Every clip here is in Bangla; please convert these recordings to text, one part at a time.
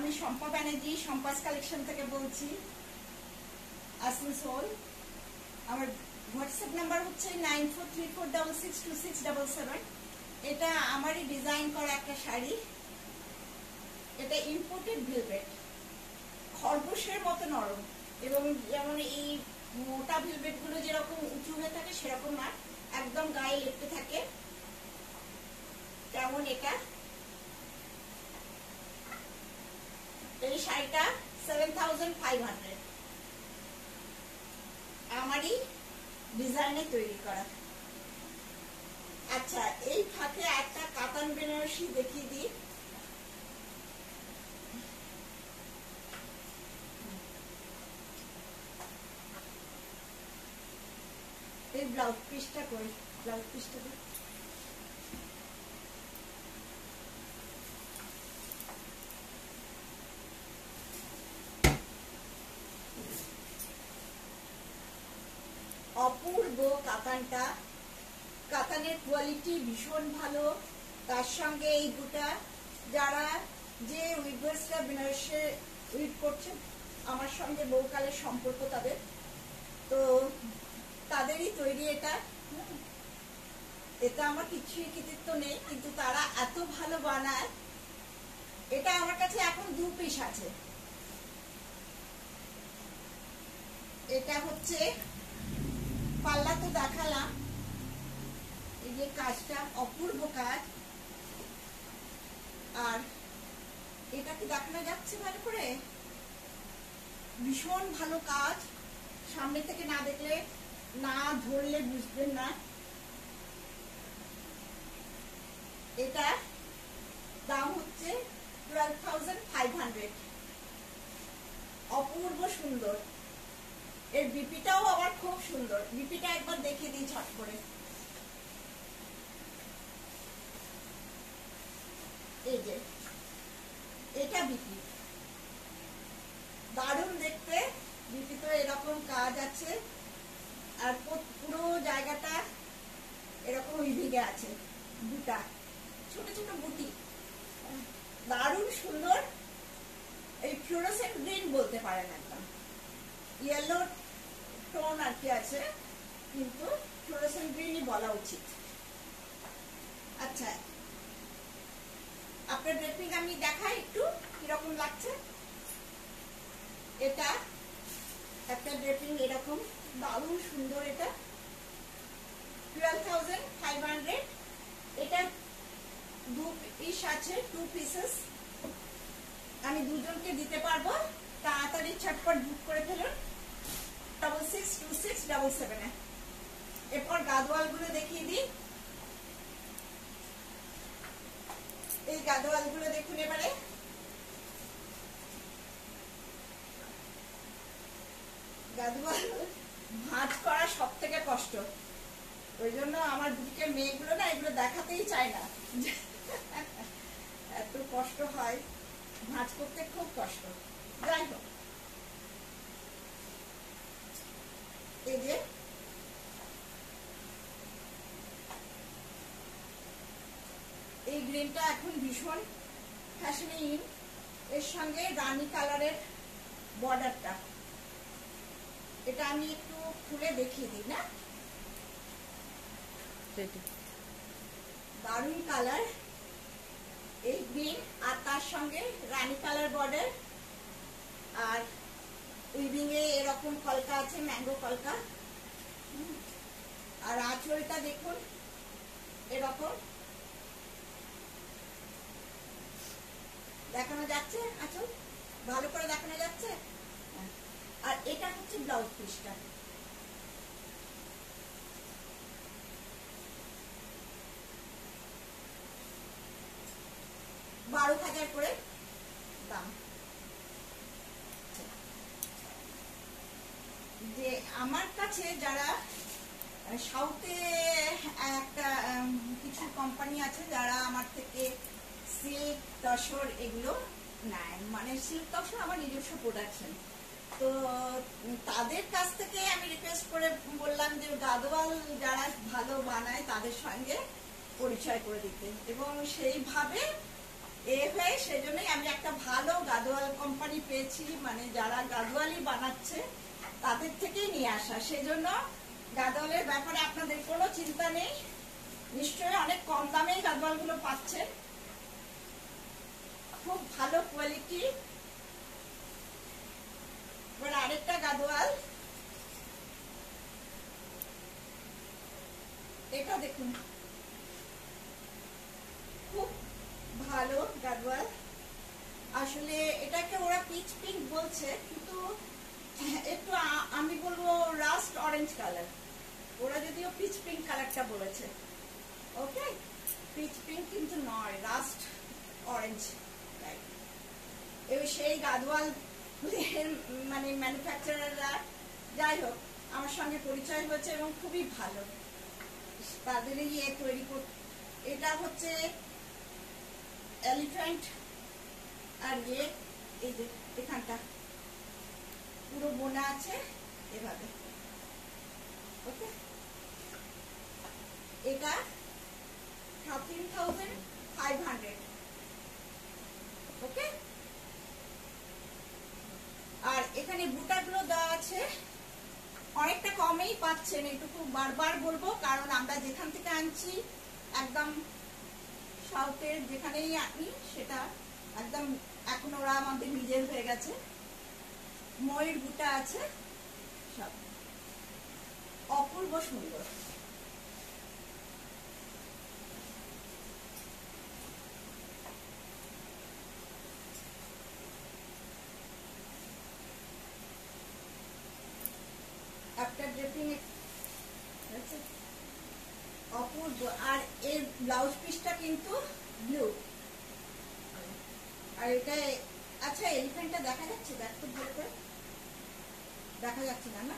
আমি শম্পা ব্যানার্জি সম্পাস কালেকশন থেকে বলছি। আসানসোল আমার হোয়াটসঅ্যাপ নাম্বার হচ্ছে nine four three four double six two six double seven এটা আমারই ডিজাইন করা একটা শাড়ি। এটা ইম্পোর্টেড ভেলভেট খরগোশের মতো নরম। এবং যেমন এই মোটা ভেলভেটগুলো যেরকম উঁচু হয়ে থাকে, সেরকম না। একদম গায়ে লেপটে থাকে। তেমন এটা। এই শাড়িটা সেভেন থাউজেন্ড আমারই ডিজাইনে তৈরি করা। আচ্ছা এই ফাঁকে একটা কাতান বেনারসি দেখিয়ে দিই। ব্লাউজ পিসটা কই ব্লাউজ পিসটা কই অপূর্ব কাতানটা। কাতানের কোয়ালিটি ভীষণ ভালো। তার সঙ্গে এই দুটা, যারা যে উইভার্সরা বেনারসে উইট করছে, আমার সঙ্গে বহুকালের সম্পর্ক তাদের। তো তাদেরই তৈরি এটা। এটা আমার কিছুই কৃতিত্ব নেই, কিন্তু তারা এত ভালো বানায়। এটা আমার কাছে এখন দু পিস আছে। এটা হচ্ছে পাল্লা তো দেখালাম। এই যে কাজটা অপূর্ব কাজ। আর এটা কি দেখানো যাচ্ছে ভালো করে? ভীষণ ভালো কাজ। সামনে থেকে না দেখলে, না ধরলে বুঝবেন না। এটা দাম হচ্ছে টুয়েলভ থাউজেন্ড ফাইভ হান্ড্রেড অপূর্ব সুন্দর। এর বিপিটাও আবার খুব সুন্দর। বিপিটা একবার দেখিয়ে দিই ঝট করে। এই যে, এটা বিপি দারুণ দেখতে। বিপি তো এরকম কাজ আছে। আর পুরো জায়গাটা এরকম উইভিগে আছে বুটা ছোট ছোট বুটি দারুণ সুন্দর। এই ফ্লোরোসেন্ট গ্রিন বলতে পারেন একদম। ইয়েলো টোন আর কি আছে, কিন্তু ফ্লোরোসেন্ট গ্রিনই বলা উচিত। আচ্ছা আপনার ড্রেপিং আমি দেখাই একটু, কীরকম লাগছে? এটা, একটা ড্রেপিং এরকম, দারুণ সুন্দর এটা। এটা দু পিস আছে টু পিসেস আমি দুজনকে দিতে পারব, তাড়াতাড়ি ছটপট বুক করে ফেলুন। Double six two six double সেভেনে এরপর গাদোয়ালগুলো দেখিয়ে দিই। এই গাদোয়ালগুলো দেখুন এবারে। গাদোয়াল ভাঁজ করা সব থেকে কষ্ট। ওই জন্য আমার দিকে মেয়েগুলো না এগুলো দেখাতেই চায় না। এত কষ্ট হয়। ভাঁজ করতে খুব কষ্ট। যাই হোক। এই যে? এই গ্রিনটা এখন ভীষণ ফ্যাশনে ইন এর সঙ্গে রানী কালারের বর্ডারটা এটা আমি একটু খুলে দেখিয়ে দিই না? দারুণ কালার এই গ্রিন আর তার সঙ্গে রানী কালার বর্ডার আর উইভিং এ এরকম কলকা আছে, ম্যাঙ্গো কলকা আর আঁচলটা দেখুন, এরকম। দেখানো যাচ্ছে আঁচল? ভালো করে দেখানো যাচ্ছে। আর এটা হচ্ছে ব্লাউজ পিসটা। বারো হাজার করে দাম। যে আমার কাছে যারা সাউথে একটা কিছু কোম্পানি আছে যারা আমার থেকে সিল্ক তসর এগুলো নেয়। মানে সিল্ক তসর আমার নিজস্ব প্রোডাকশন তো তাদের কাছ থেকে আমি রিকোয়েস্ট করে বললাম যে গাদোয়াল যারা ভালো বানায় তাদের সঙ্গে পরিচয় করে দিতে। এবং সেইভাবে এ হয়ে সেজন্যই আমি একটা ভালো গাদোয়াল কোম্পানি পেয়েছি। মানে যারা গাদোয়ালি বানাচ্ছে তাদের থেকেই নিয়ে আসা। সেজন্য গাদোয়ালের ব্যাপারে আপনাদের কোনো চিন্তা নেই। নিশ্চয়ই অনেক কম দামেই গাদোয়ালগুলো পাচ্ছেন। খুব ভালো কোয়ালিটি আরেকটা গাদোয়াল এটা দেখুন। খুব ভালো গাদোয়াল আসলে এটাকে ওরা পিচ পিঙ্ক বলছে, কিন্তু একটু আ- আমি বলব রাস্ট অরেঞ্জ কালার ওরা যদিও পিচ পিঙ্ক কালারটা বলেছে। ওকে পিচ পিঙ্ক কিন্তু নয় রাস্ট অরেঞ্জ সেই গাদোয়াল মানে ম্যানুফ্যাকচারাররা যাই হোক, আমার সঙ্গে পরিচয় হয়েছে এবং খুবই ভালো। তাদের ইয়ে তৈরি কর, এটা হচ্ছে এলিফ্যান্ট আর ইয়ে এই যে এখানটা। পুরো বোনা আছে এভাবে। এটা ওকে আর এখানে বুটাগুলো দেওয়া আছে। অনেকটা কমেই পাচ্ছেন এটুকু বারবার বলব, কারণ আমরা যেখান থেকে আনছি, একদম সাউথের যেখানেই আনি, সেটা একদম এখন ওরা আমাদের নিজের হয়ে গেছে। ময়ূর বুটা আছে, সব। অপূর্ব সুন্দর। আফটার ড্রেপিং অপূর্ব। আর এর ব্লাউজ পিসটা কিন্তু ব্লু আর এটা আচ্ছা এলিফ্যান্টটা দেখা যাচ্ছে? দেখ তো করে দেখা যাচ্ছে না না?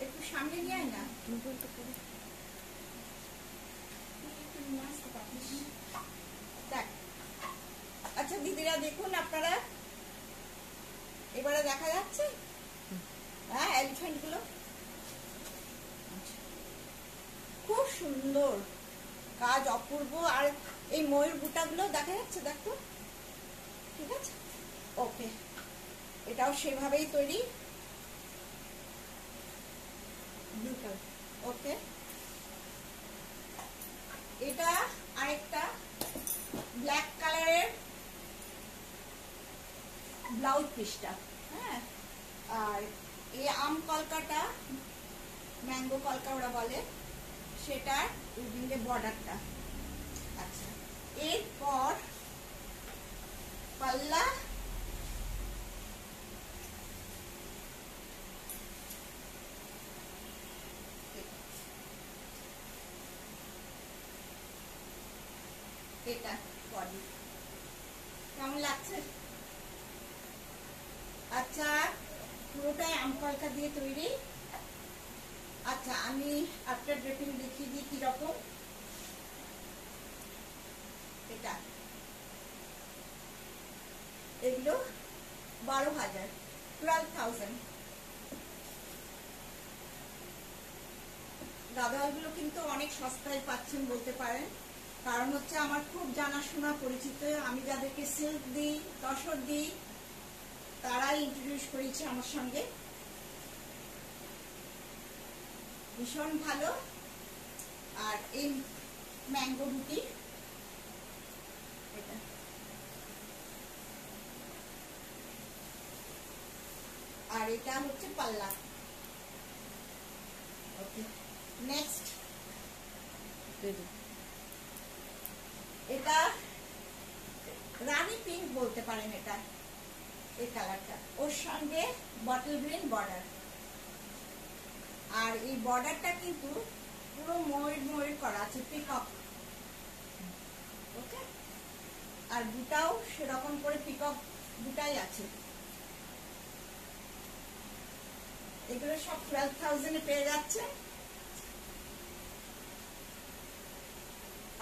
একটু সামনে নিয়ে আয় না। আচ্ছা দিদিরা দেখুন আপনারা। এবারে দেখা যাচ্ছে? হ্যাঁ এলিফ্যান্টগুলো? খুব সুন্দর। কাজ অপূর্ব। আর এই ময়ূর বুটাগুলো দেখা যাচ্ছে? দেখো ঠিক আছে? ওকে। এটাও সেভাবেই তৈরি। ওকে? এটা আরেকটা ব্ল্যাক কালারের ব্লাউজ পিসটা হ্যাঁ? আর এই আম কলকাটা ম্যাঙ্গো কলকা ওরা বলে, সেটার বর্ডারটা আচ্ছা এরপর পাল্লা এটা বডি কেমন লাগছে? আচ্ছা পুরোটাই আম কলকা দিয়ে তৈরি। আচ্ছা আমি আফটার ড্রেপিং দেখিয়ে দিই কীরকম। এটা। এগুলো বারো হাজার টুয়েলভ থাউজেন্ড দাদাগুলো কিন্তু অনেক সস্তায় পাচ্ছেন বলতে পারেন। কারণ হচ্ছে আমার খুব জানাশোনা পরিচিত। আমি যাদেরকে সিল্ক দিই, তসর দিই, তারাই ইন্ট্রোডিউস করেছে আমার সঙ্গে। ভীষণ ভালো। আর এই ম্যাঙ্গো রুটি, এটা। আর এটা হচ্ছে পাল্লা। ওকে নেক্সট এটা রানী পিঙ্ক বলতে পারেন এটা, এই কালারটা ওর সঙ্গে বটল গ্রিন বর্ডার আর এই বর্ডারটা কিন্তু পুরো ময়ূর ময়ূর করা আছে পিকক ওকে? আর দুটাও সেরকম করে পিকক দুটাই আছে। এগুলো সব টুয়েলভ থাউজেন্ডে পেয়ে যাচ্ছে।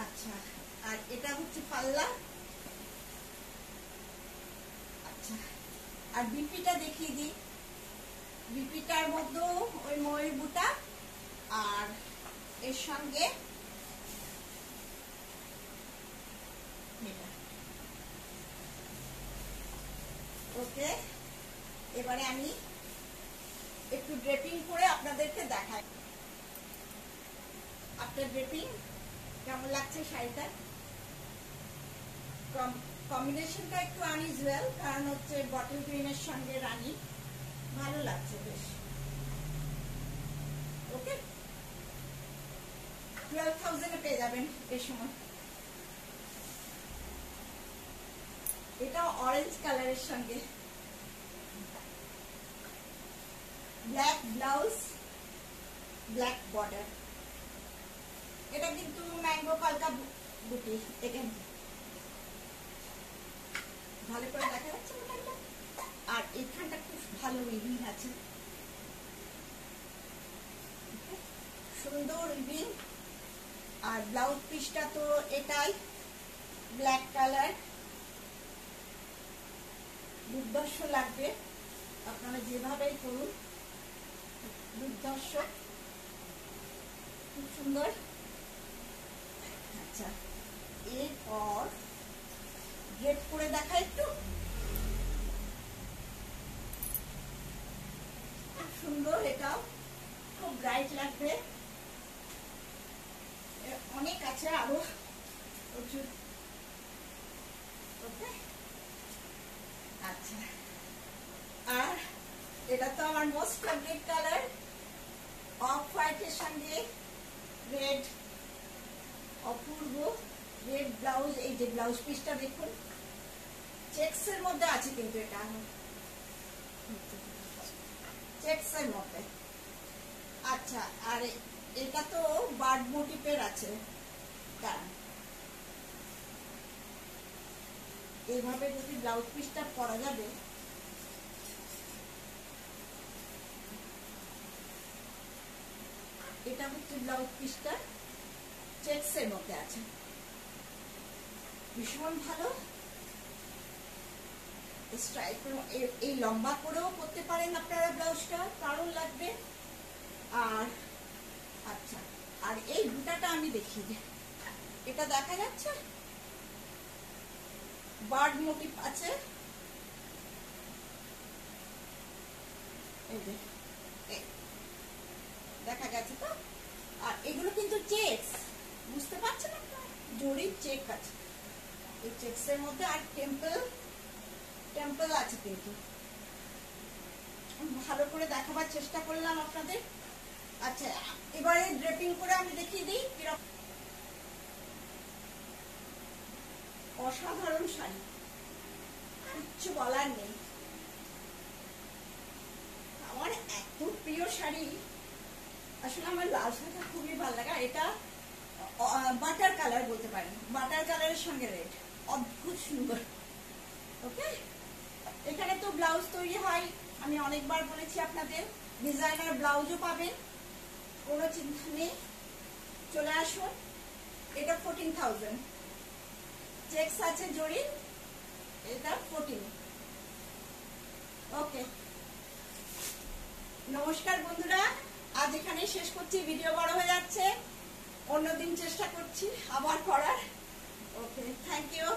আচ্ছা। আর এটা হচ্ছে পাল্লা। আচ্ছা আর বিপিটা দেখিয়ে দিই। বিপিটার মধ্যেও ওই ময়ূর বুটা আর এর সঙ্গে ওকে, এবারে আমি একটু ড্রেপিং করে আপনাদেরকে দেখাই। আপনার ড্রেপিং কেমন লাগছে শাড়িটা কম্বিনেশনটা একটু আনইউজুয়াল কারণ হচ্ছে বটল গ্রিনের সঙ্গে রানী। ভালো লাগছে বেশ। ওকে? টুয়েলভ থাউজেন্ডে পেয়ে যাবেন এই সময়। এটা অরেঞ্জ কালারের সঙ্গে। ব্ল্যাক ব্লাউজ ব্ল্যাক বর্ডার এটা কিন্তু ম্যাঙ্গো পালকা বুটি এখানে ভালো করে দেখা যাচ্ছে আর এখানটা খুব ভালো উইভিং আছে। সুন্দর উইভিং আর ব্লাউজ পিসটা তো এটাই, ব্ল্যাক কালার। দুর্দর্শ লাগবে, আপনারা যেভাবেই করুন। দুর্দর্শ খুব সুন্দর আচ্ছা এরপর গেট করে দেখা একটু? সুন্দর এটাও। খুব ব্রাইট লাগবে। অনেক আছে আরও। প্রচুর। আচ্ছা। আর এটা তো আমার মোস্ট ফেভারিট কালার অফ হোয়াইটের সঙ্গে রেড অপূর্ব। রেড ব্লাউজ এই যে ব্লাউজ পিসটা দেখুন। চেক্স এর মধ্যে আছে কিন্তু এটা। চেক্স এর মধ্যে। আচ্ছা আর এটা তো বার্ড মোটিভের আছে। দাঁড়ান। এইভাবে যদি ব্লাউজ পিসটা পরা যাবে। এটা হচ্ছে ব্লাউজ পিসটা চেক্স এর মধ্যে আছে। ভীষণ ভালো। স্ট্রাইপ এই লম্বা করেও করতে পারেন আপনারা ব্লাউজটা কারণ লাগবে। আর আচ্ছা আর এই দুটাটা আমি দিই এটা দেখা যাচ্ছে? বার্ড মোটিভ আছে। দেখা গেছে তো? আর এগুলো কিন্তু চেকস। বুঝতে পারছেন আপনারা? জরির চেক আছে। এই চেকস এর মধ্যে আর টেম্পল টেম্পল আছে কিন্তু ভালো করে দেখাবার চেষ্টা করলাম আপনাদের। আচ্ছা এবারে ড্রেপিং করে আমি দেখিয়ে দিই কীরকম অসাধারণ শাড়ি। কিচ্ছু বলার নেই। আমার এত প্রিয় শাড়ি। আসলে আমার লাল শাড়িটা খুবই ভালো লাগে এটা বাটার কালার বলতে পারেন। বাটার কালারের সঙ্গে রেড অদ্ভুত সুন্দর। ওকে এখানে তো ব্লাউজ তৈরি হয়। আমি অনেকবার বলেছি আপনাদের, ডিজাইনার ব্লাউজও পাবেন, কোনো চিন্তা নেই। চলে আসুন, এটা ফোরটিন থাউজেন্ড চেক্স আছে জড়ি এটা ফোরটিন ওকে নমস্কার বন্ধুরা, আজ এখানে শেষ করছি ভিডিও বড় হয়ে যাচ্ছে। অন্যদিন চেষ্টা করছি, আবার করার। Okay thank you